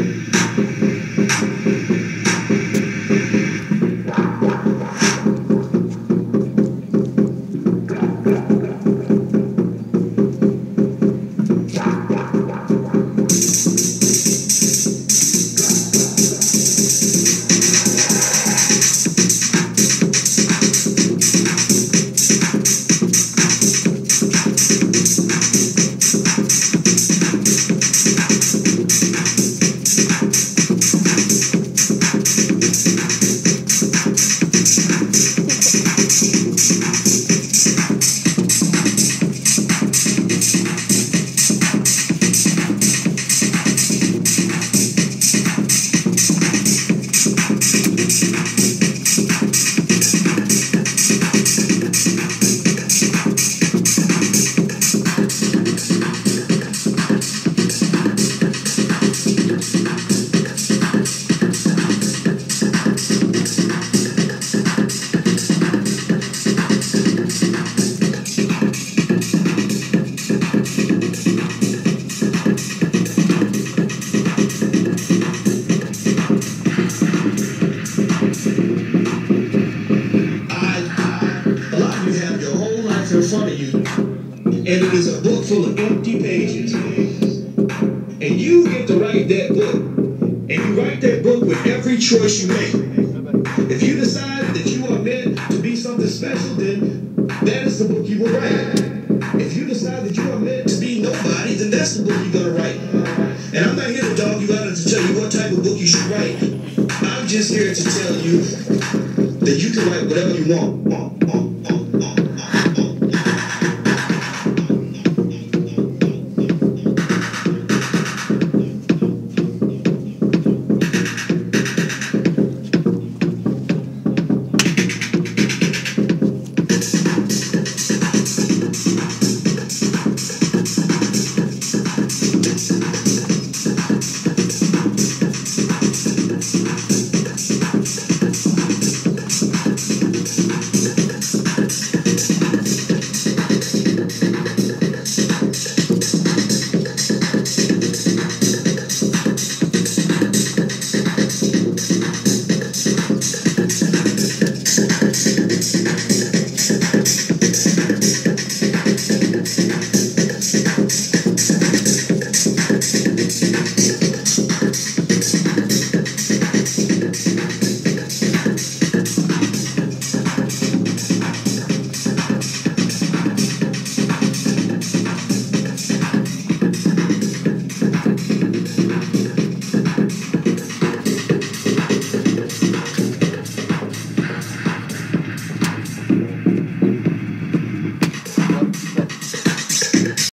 Yeah. Choice you make. If you decide that you are meant to be something special, then that is the book you will write. If you decide that you are meant to be nobody, then that's the book you're gonna write. And I'm not here to dog you out or to tell you what type of book you should write. I'm just here to tell you that you can write whatever you want. want, want.